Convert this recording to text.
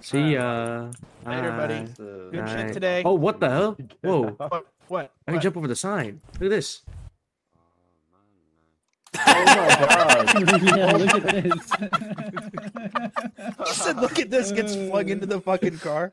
See ya. Later, buddy. Good Bye. shit today. Oh, what the hell? Whoa! What? What? I can What? jump over the sign. Look at this. Oh my god. Oh, yeah, look at this. He said, "Look at this." Gets flung into the fucking car.